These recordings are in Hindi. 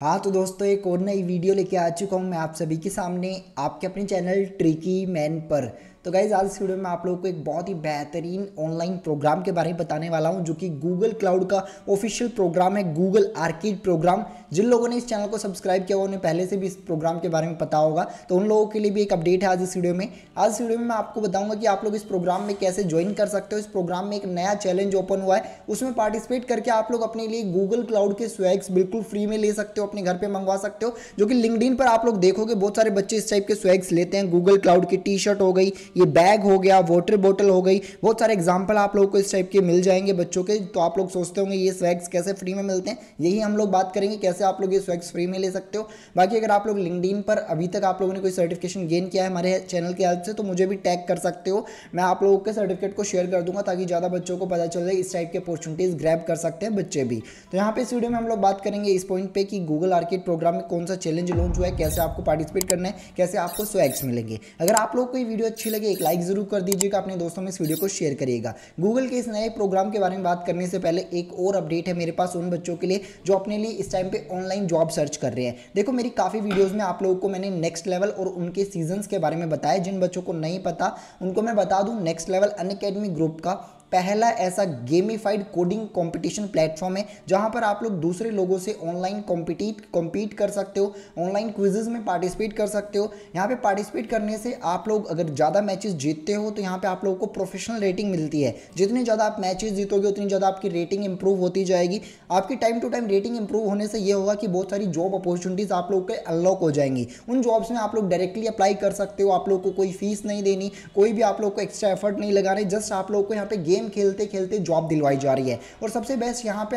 हाँ तो दोस्तों, एक और नई वीडियो लेके आ चुका हूँ मैं आप सभी के सामने, आपके अपने चैनल ट्रिकी मैन पर। तो गाइज़ आज इस वीडियो में आप लोगों को एक बहुत ही बेहतरीन ऑनलाइन प्रोग्राम के बारे में बताने वाला हूँ, जो कि गूगल क्लाउड का ऑफिशियल प्रोग्राम है गूगल आर्किड प्रोग्राम जिन लोगों ने इस चैनल को सब्सक्राइब किया उन्हें पहले से भी इस प्रोग्राम के बारे में पता होगा। तो उन लोगों के लिए भी एक अपडेट है आज इस वीडियो में। आज इस वीडियो में मैं आपको बताऊँगा कि आप लोग इस प्रोग्राम में कैसे ज्वाइन कर सकते हो। इस प्रोग्राम में एक नया चैलेंज ओपन हुआ है। उसमें पार्टिसिपेट करके आप लोग अपने लिए गूगल क्लाउड के स्वैग्स बिल्कुल फ्री में ले सकते हो, अपने घर पर मंगवा सकते हो, जो कि लिंकड पर आप लोग देखोगे, बहुत सारे बच्चे इस टाइप के स्वैग्स लेते हैं। गूगल क्लाउड की टी शर्ट हो गई ये बैग हो गया वाटर बोतल हो गई। बहुत सारे एग्ज़ाम्पल आप लोगों को इस टाइप के मिल जाएँगे बच्चों के तो आप लोग सोचते होंगे ये स्वैग्स कैसे फ्री में मिलते हैं? यही हम लोग बात करेंगे, कैसे आप लोग ये स्वैग्स फ्री में ले सकते हो। बाकी अगर आप लोग लिंकड पर अभी तक आप लोगों ने कोई सर्टिफिकेशन गेन किया है हमारे चैनल की हेल्प से तो मुझे भी टैग कर सकते हो। मैं आप लोगों के सर्टिफिकेट को शेयर कर दूँगा, ताकि ज़्यादा बच्चों को पता चल जाए, इस टाइप के अपॉर्चुनिटीज़ ग्रैप कर सकते हैं बच्चे भी। तो यहाँ पे इस वीडियो में हम लोग बात करेंगे इस पॉइंट पे कि गूगल आर्किड प्रोग्राम में कौन सा चैलेंज लॉन्च हुआ है, कैसे आपको पार्टिसिपेट करना है, कैसे आपको स्वैग्स मिलेंगे। अगर आप लोग को ये वीडियो अच्छी एक लाइक ज़रूर कर दीजिएगा, अपने दोस्तों में इस वीडियो को शेयर करिएगा। गूगल के इस नए प्रोग्राम के बारे में बात करने से पहले एक और अपडेट है मेरे पास उन बच्चों के लिए, जो अपने लिए इस टाइम पे ऑनलाइन जॉब सर्च कर रहे हैं। देखो, मेरी काफ़ी वीडियोज़ में आप लोगों को मैंने नेक्स्ट लेवल और उनके सीजन्स के बारे में बताया। जिन बच्चों को नहीं पता, उनको मैं बता दूँ नेक्स्ट लेवल अन ग्रुप का पहला ऐसा गेमिफाइड कोडिंग कंपटीशन प्लेटफॉर्म है, जहाँ पर आप लोग दूसरे लोगों से ऑनलाइन कॉम्पिटिट कॉम्पीट कर सकते हो ऑनलाइन क्विजेज में पार्टिसिपेट कर सकते हो। यहाँ पे पार्टिसिपेट करने से आप लोग अगर ज़्यादा मैचेस जीतते हो तो यहाँ पे आप लोगों को प्रोफेशनल रेटिंग मिलती है। जितनी ज़्यादा आप मैचेस जीतोगे, उतनी ज़्यादा आपकी रेटिंग इंप्रूव होती जाएगी। आपकी time to time rating improve होने से ये होगा कि बहुत सारी जॉब अपॉर्चुनिटीज़ आप लोग के अनलॉक हो जाएँगी। उन जॉब्स में आप लोग डायरेक्टली अप्लाई कर सकते हो, आप लोग को कोई फ़ीस नहीं देनी, कोई भी आप लोग को एक्स्ट्रा एफर्ट नहीं लगाने जस्ट आप लोग को यहाँ पे गेम खेलते खेलते जॉब दिलवाई जा रही है। और सबसे बेस्ट यहाँ पे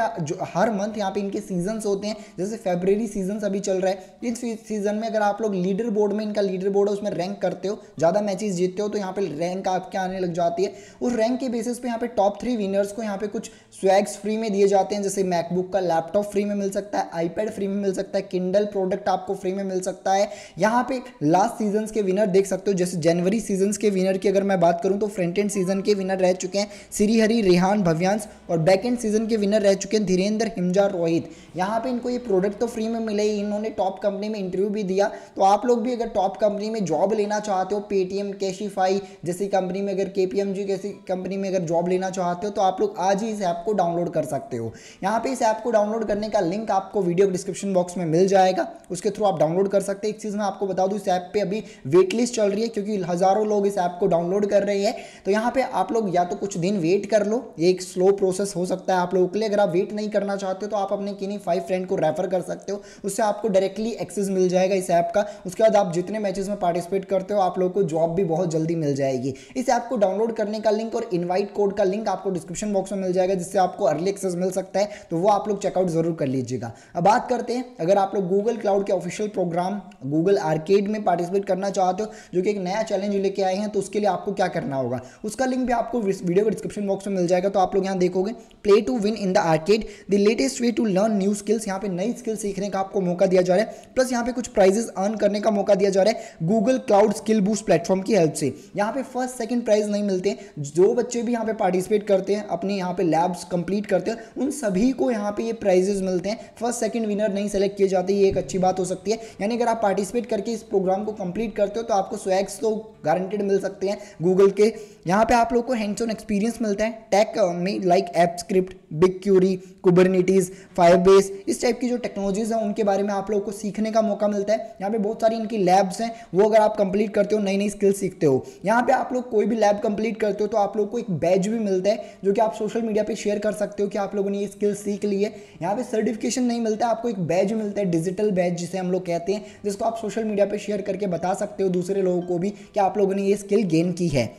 हर मंथ यहाँ पे इनके सीज़न होते हैं, जैसे फेबररी सीज़न अभी चल रहा है। इस सीज़न में अगर आप लोग लीडर बोर्ड में, इनका लीडर बोर्ड है, उसमें रैंक करते हो, ज़्यादा मैचेस जीतते हो तो यहाँ पे रैंक आपके आने लग जाती है। उस रैंक के बेसिस पे यहाँ पे टॉप थ्री विनर्स को यहाँ पे कुछ स्वैग्स फ्री में दिए जाते हैं, जैसे मैकबुक का लैपटॉप फ्री में मिल सकता है आईपैड फ्री में मिल सकता है किंडल प्रोडक्ट आपको फ्री में मिल सकता है। यहाँ पे लास्ट सीज़न के विनर देख सकते हो, जैसे जनवरी सीज़न के विनर की अगर मैं बात करूँ तो फ्रंट एंड सीज़न के विनर रह चुके हैं। श्रीहरी रेहान, भव्यांश और बैक एंड सीज़न के विनर रह चुके हैं धीरेन्द्र हिमजा, रोहित। यहाँ पे इनको ये प्रोडक्ट तो फ्री में मिले ही, इन्होंने टॉप कंपनी में इंटरव्यू भी दिया। तो आप लोग भी अगर टॉप कंपनी में जॉब लेना चाहते हो पेटीएम कैशिफाई जैसी कंपनी में अगर के जैसी कंपनी में अगर जॉब लेना चाहते हो तो आप लोग आज ही इस ऐप को डाउनलोड कर सकते हो। यहाँ पे इस ऐप को डाउनलोड करने का लिंक आपको वीडियो डिस्क्रिप्शन बॉक्स में मिल जाएगा। उसके थ्रू आप डाउनलोड कर सकते हैं। एक चीज़ मैं आपको बता दूँ, इस ऐप पे अभी वेट लिस्ट चल रही है, क्योंकि हज़ारों लोग इस ऐप को डाउनलोड कर रहे हैं। तो यहाँ पे आप लोग या तो कुछ दिन वेट कर लो। ये एक स्लो प्रोसेस हो सकता है आप लोगों के लिए। अगर आप वेट नहीं करना चाहते हो तो आप अपने किन्हीं फाइव फ्रेंड को रेफर कर सकते हो। उससे आपको डायरेक्टली एक्सेस मिल जाएगा इस ऐप का। उसके बाद आप जितने मैचेस में पार्टिसिपेट करते हो, आप लोगों को जॉब भी बहुत जल्दी मिल जाएगी। इस ऐप को डाउनलोड करने का लिंक और इन्वाइट कोड का लिंक आपको डिस्क्रिप्शन बॉक्स में मिल जाएगा, जिससे आपको अर्ली एक्सेस मिल सकता है। तो वो आप लोग चेकआउट ज़रूर कर लीजिएगा। अब बात करते हैं, अगर आप लोग गूगल क्लाउड के ऑफिशियल प्रोग्राम गूगल आर्केड में पार्टिसिपेट करना चाहते हो, जो कि एक नया चैलेंज लेके आए हैं तो उसके लिए आपको क्या करना होगा? उसका लिंक भी आपको वीडियो के डिस्क्रिप्शन बॉक्स में मिल जाएगा तो आप लोग यहाँ देखोगे play to win in the arcade the latest way to learn new skills यहाँ पे नई स्किल सीखने का आपको मौका दिया जा रहा है प्लस यहाँ पे कुछ प्राइजेस अर्न करने का मौका दिया जा रहा है Google cloud skill boost platform की हेल्प से। यहाँ पे फ़र्स्ट सेकंड प्राइज नहीं मिलते, जो बच्चे भी यहाँ पे पार्टिसिपेट करते हैं, अपने यहाँ पे लैब्स कंप्लीट करते हैं, उन सभी को यहाँ पे ये प्राइजेस मिलते हैं। फ़र्स्ट सेकंड विनर नहीं सेलेक्ट किए जाते, ये एक अच्छी बात हो सकती है। यानी अगर आप पार्टिसिपेट करके इस प्रोग्राम को कंप्लीट करते हो तो आपको स्वैग्स तो गारंटेड मिल सकते हैं गूगल के। यहाँ पे आप लोग को हैंड्स ऑन एक्सपीरियंस मिलता है। टेक में like app script BigQuery Kubernetes Firebase इस टाइप की जो टेक्नोलॉजीज़ हैं, उनके बारे में आप लोगों को सीखने का मौका मिलता है। यहाँ पे बहुत सारी इनकी लैब्स हैं, वो अगर आप कंप्लीट करते हो नई नई स्किल्स सीखते हो। यहाँ पे आप लोग कोई भी लैब कंप्लीट करते हो तो आप लोग को एक बैच भी मिलता है, जो कि आप सोशल मीडिया पे शेयर कर सकते हो कि आप लोगों ने ये स्किल्स सीख ली है। यहाँ पे सर्टिफिकेशन नहीं मिलता, आपको एक बैच मिलता है डिजिटल बैच जिसे हम लोग कहते हैं, जिसको आप सोशल मीडिया पर शेयर करके बता सकते हो दूसरे लोगों को भी कि आप लोगों ने ये स्किल गेन की है।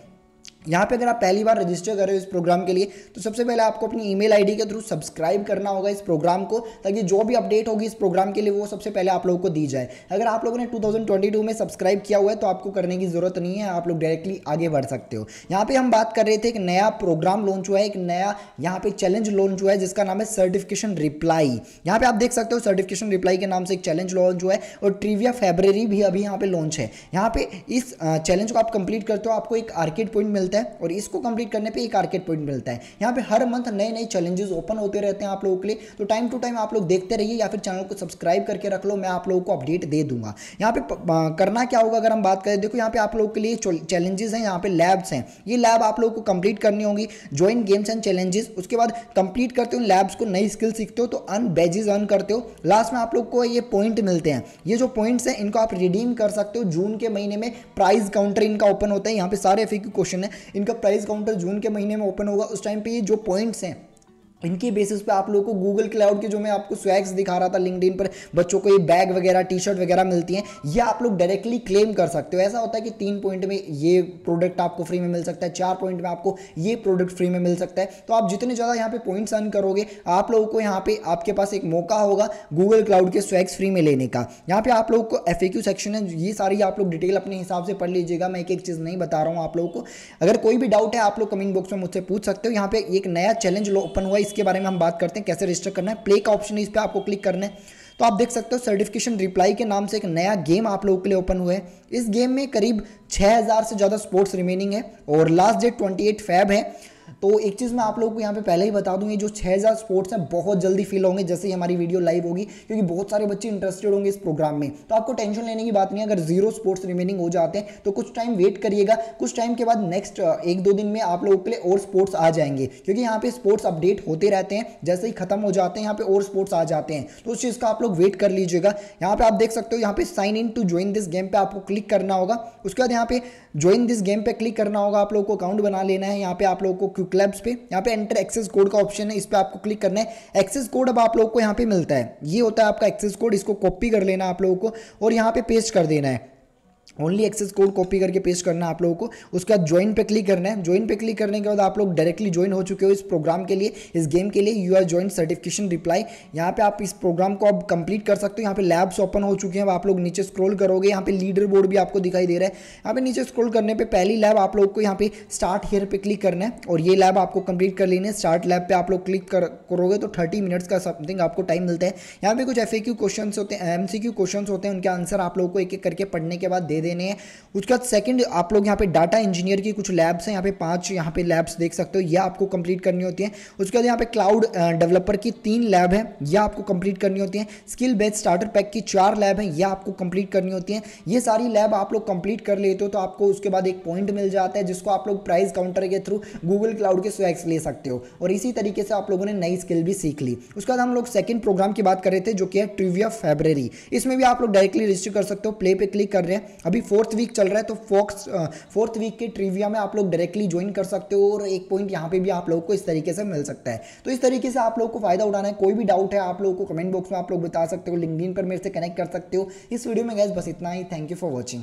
यहाँ पे अगर आप पहली बार रजिस्टर कर रहे हो इस प्रोग्राम के लिए तो सबसे पहले आपको अपनी ईमेल आईडी के थ्रू सब्सक्राइब करना होगा इस प्रोग्राम को, ताकि जो भी अपडेट होगी इस प्रोग्राम के लिए वो सबसे पहले आप लोगों को दी जाए। अगर आप लोगों ने 2022 में सब्सक्राइब किया हुआ है तो आपको करने की ज़रूरत नहीं है, आप लोग डायरेक्टली आगे बढ़ सकते हो। यहाँ पे हम बात कर रहे थे एक नया प्रोग्राम लॉन्च हुआ है, एक नया यहाँ पे चैलेंज लॉन्च हुआ है, जिसका नाम है सर्टिफिकेशन रिप्लाई यहाँ पे आप देख सकते हो सर्टिफिकेशन रिप्लाई के नाम से एक चैलेंज लॉन्च हुआ है, और ट्रिविया फेब्रवरी भी अभी यहाँ पे लॉन्च है। यहाँ पे इस चैलेंज को आप कंप्लीट करते हो, आपको एक आर्केड पॉइंट मिलता मिलता है और इसको कंप्लीट करने पे एक आर्केट पॉइंट मिलता है। यहाँ पे हर मंथ नए नए चैलेंजेस ओपन होते रहते हैं आप लोगों के लिए। तो टाइम टू टाइम आप लोग देखते रहिए या फिर चैनल को सब्सक्राइब करके रख लो, मैं आप लोगों को अपडेट दे दूँगा। यहाँ पे करना क्या होगा अगर हम बात करें? देखो यहाँ पे आप लोगों के लिए चैलेंजेस हैं, यहाँ पे लैब्स हैं। ये लैब आप लोगों को कंप्लीट करनी होगी। ज्वाइन गेम्स एंड चैलेंजेस उसके बाद कंप्लीट करते हो लैब्स को नई स्किल सीखते हो तो अन बेजिज अर्न करते हो। लास्ट में आप लोग को ये पॉइंट मिलते हैं। ये जो पॉइंट्स हैं, इनको आप रिडीम कर सकते हो। जून के महीने में प्राइज काउंटर इनका ओपन होता है। यहाँ पे सारे एफ़ क्वेश्चन है। इनका प्राइस काउंटर जून के महीने में ओपन होगा। उस टाइम पे ये जो पॉइंट्स हैं इनके बेसिस पे आप लोगों को गूगल क्लाउड के जो मैं आपको स्वैग्स दिखा रहा था लिंकड पर, बच्चों को ये बैग वगैरह टी शर्ट वगैरह मिलती हैं, ये आप लोग डायरेक्टली क्लेम कर सकते हो। ऐसा होता है कि तीन पॉइंट में ये प्रोडक्ट आपको फ्री में मिल सकता है, चार पॉइंट में आपको ये प्रोडक्ट फ्री में मिल सकता है। तो आप जितने ज़्यादा यहाँ पे पॉइंट्स अर्न करोगे, आप लोगों को यहाँ पे आपके पास एक मौका होगा गूगल क्लाउड के स्वैग्स फ्री में लेने का। यहाँ पे आप लोगों को FAQ सेक्शन है, ये सारी आप लोग डिटेल अपने हिसाब से पढ़ लीजिएगा। मैं एक एक चीज़ नहीं बता रहा हूँ आप लोगों को। अगर कोई भी डाउट है, आप लोग कमेंट बॉक्स में मुझसे पूछ सकते हो। यहाँ पे एक नया चैलेंज ओपन हुआ इसके बारे में हम बात करते हैं, कैसे रजिस्टर करना है प्ले का ऑप्शन इस पर आपको क्लिक करना है। तो आप देख सकते हो सर्टिफिकेशन रिप्लाई के नाम से एक नया गेम आप लोगों के लिए ओपन हुआ है। इस गेम में करीब 6000 से ज़्यादा स्पोर्ट्स रिमेनिंग है और लास्ट डेट 28 फैब है। तो एक चीज़ मैं आप लोगों को यहाँ पे पहले ही बता दूँ, ये जो छः हज़ार स्पोर्ट्स हैं, बहुत जल्दी फिल होंगे, जैसे ही हमारी वीडियो लाइव होगी, क्योंकि बहुत सारे बच्चे इंटरेस्टेड होंगे इस प्रोग्राम में। तो आपको टेंशन लेने की बात नहीं अगर ज़ीरो स्पोर्ट्स रिमेनिंग हो जाते हैं तो कुछ टाइम वेट करिएगा। कुछ टाइम के बाद नेक्स्ट एक दो दिन में आप लोगों के लिए और स्पोर्ट्स आ जाएँगे। क्योंकि यहाँ पे स्पोर्ट्स अपडेट होते रहते हैं, जैसे ही खत्म हो जाते हैं, यहाँ पे और स्पोर्ट्स आ जाते हैं। तो उस चीज़ का आप लोग वेट कर लीजिएगा। यहाँ पे आप देख सकते हो, यहाँ पे sign in to join this game पे आपको क्लिक करना होगा। उसके बाद यहाँ पे ज्वाइन दिस गेम पे क्लिक करना होगा, आप लोगों को अकाउंट बना लेना है। यहाँ पे आप लोगों को क्विक क्लब्स पे, यहाँ पे एंटर एक्सेस कोड का ऑप्शन है, इस पर आपको क्लिक करना है। एक्सेस कोड अब आप लोग को यहाँ पे मिलता है। ये होता है आपका एक्सेस कोड इसको कॉपी कर लेना आप लोगों को और यहाँ पे पेस्ट कर देना है। ओनली एक्सेस कोड कॉपी करके पेस्ट करना आप लोगों को। उसके बाद ज्वाइन पे क्लिक करना है। ज्वाइन पे क्लिक करने के बाद आप लोग डायरेक्टली ज्वाइन हो चुके हो इस प्रोग्राम के लिए, इस गेम के लिए। You are join certification reply यहाँ पे आप इस प्रोग्राम को अब कंप्लीट कर सकते हो। यहाँ पे लैब्स ओपन हो चुके हैं। आप लोग नीचे स्क्रॉल करोगे, यहाँ पे लीडर बोर्ड भी आपको दिखाई दे रहा है। यहाँ पे नीचे स्क्रोल करने पर पहली लैब आप लोग को यहाँ पे स्टार्ट हेयर पे क्लिक करना है और ये लैब आपको कंप्लीट कर लेनी है। स्टार्ट लैब पर आप लोग क्लिक करोगे तो थर्टी मिनट्स का समथिंग आपको टाइम मिलता है। यहाँ पे कुछ एफ़ ए क्वेश्चन होते हैं एम क्वेश्चन होते हैं। उनके आंसर आप लोग को एक एक करके पढ़ने के बाद दे देने हैं। उसके बाद सेकंड आप लोग यहाँ पे डाटा इंजीनियर की कुछ लैब्स हैं। यहाँ पे पाँच, यहाँ पे लैब्स देख सकते हो। ये आपको कंप्लीट करनी होती है। उसके बाद यहाँ पे क्लाउड डेवलपर की तीन लैब है। ये आपको कंप्लीट करनी होती है। स्किल बेस्ड स्टार्टर पैक की चार लैब है। ये आपको कंप्लीट करनी होती है। ये सारी लैब आप लोग कंप्लीट कर लेते हो तो आपको उसके बाद एक पॉइंट मिल जाता है, जिसको आप लोग प्राइस काउंटर के थ्रू गूगल क्लाउड के स्वैक्स ले सकते हो। और इसी तरीके से आप लोगों ने नई स्किल भी सीख ली। उसके बाद हम लोग सेकंड प्रोग्राम की बात कर रहे थे, जो कि है ट्रिविया फेब्रवरी इसमें भी आप लोग डायरेक्टली रजिस्टर कर सकते हो। प्ले पे क्लिक कर रहे हैं। अभी फोर्थ वीक चल रहा है तो फोक्स फोर्थ वीक के ट्रिविया में आप लोग डायरेक्टली ज्वाइन कर सकते हो और एक पॉइंट यहाँ पे भी आप लोग को इस तरीके से मिल सकता है। तो इस तरीके से आप लोग को फ़ायदा उठाना है, कोई भी डाउट है आप लोगों को कमेंट बॉक्स में आप लोग बता सकते हो लिंकडिन पर मेरे से कनेक्ट कर सकते हो। इस वीडियो में गैस बस इतना ही थैंक यू फॉर वॉचिंग